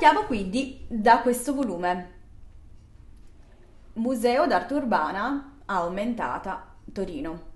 Partiamo quindi da questo volume. Museo d'arte urbana aumentata Torino.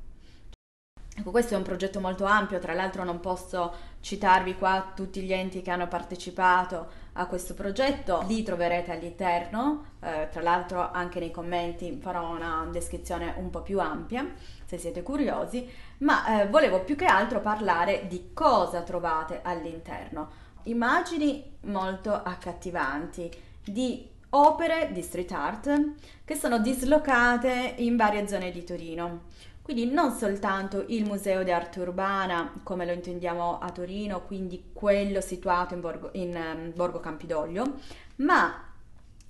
Ecco, questo è un progetto molto ampio, tra l'altro non posso citarvi qua tutti gli enti che hanno partecipato a questo progetto, li troverete all'interno, eh, tra l'altro anche nei commenti farò una descrizione un po' più ampia se siete curiosi, ma eh, volevo più che altro parlare di cosa trovate all'interno. Immagini molto accattivanti di opere di street art che sono dislocate in varie zone di Torino. Quindi non soltanto il Museo di Arte Urbana, come lo intendiamo a Torino, quindi quello situato in Borgo, in, um, Borgo Campidoglio, ma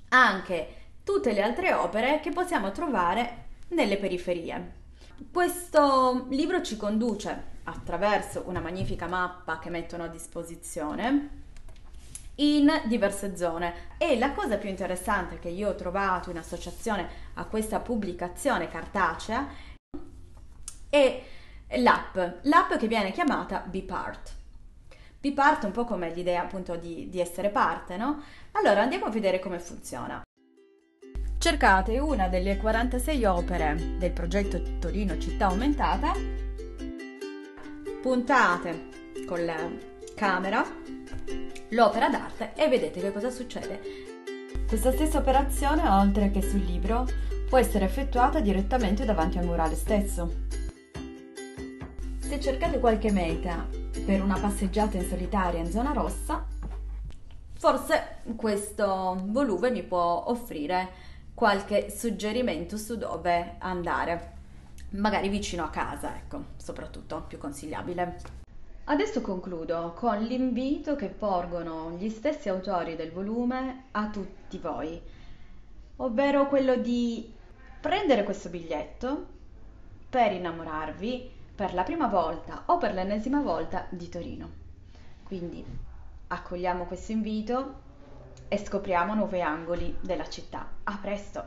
anche tutte le altre opere che possiamo trovare nelle periferie. Questo libro ci conduce attraverso una magnifica mappa che mettono a disposizione in diverse zone e la cosa più interessante che io ho trovato in associazione a questa pubblicazione cartacea e l'app, l'app che viene chiamata Be Part. Be Part è un po' come l'idea appunto di, di essere parte, no? Allora andiamo a vedere come funziona. Cercate una delle 46 opere del progetto Torino Città Aumentata, puntate con la camera l'opera d'arte e vedete che cosa succede. Questa stessa operazione, oltre che sul libro, può essere effettuata direttamente davanti al murale stesso se cercate qualche meta per una passeggiata in solitaria in zona rossa, forse questo volume mi può offrire qualche suggerimento su dove andare. Magari vicino a casa, ecco, soprattutto più consigliabile. Adesso concludo con l'invito che porgono gli stessi autori del volume a tutti voi, ovvero quello di prendere questo biglietto per innamorarvi per la prima volta o per l'ennesima volta di Torino. Quindi accogliamo questo invito e scopriamo nuovi angoli della città. A presto!